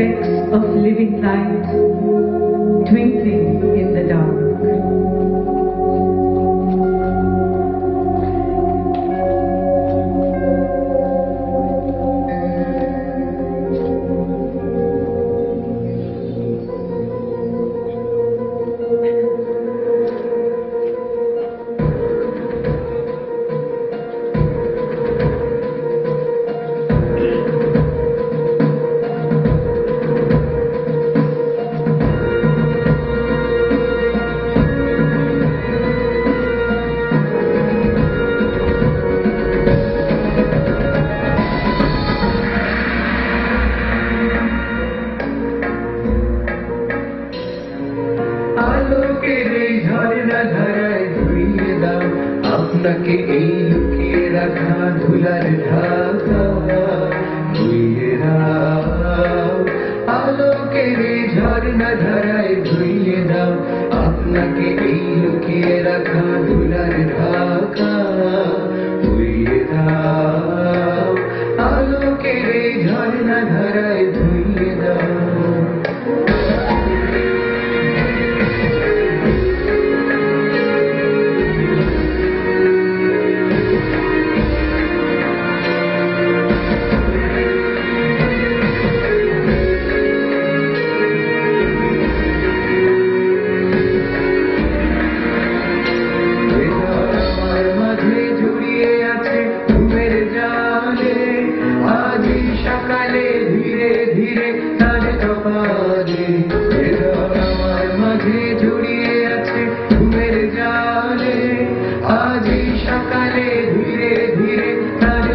Specks of living light twinkling in এই ঝর্ণা ধারায় দাও। আপনাকে এই লুকিয়ে রাখা ধুলার ঢাকা ধুইয়ে দাও। আলোকের ঝর্ণা ধারায় ধুইয়ে দাও। আপনাকে এই লুকিয়ে রাখা ধুলার ঢাকা তার কপালে আমার মাঝে জড়িয়ে আছে ঘুমের জালে। আজই সকালে ধীরে ধীরে তার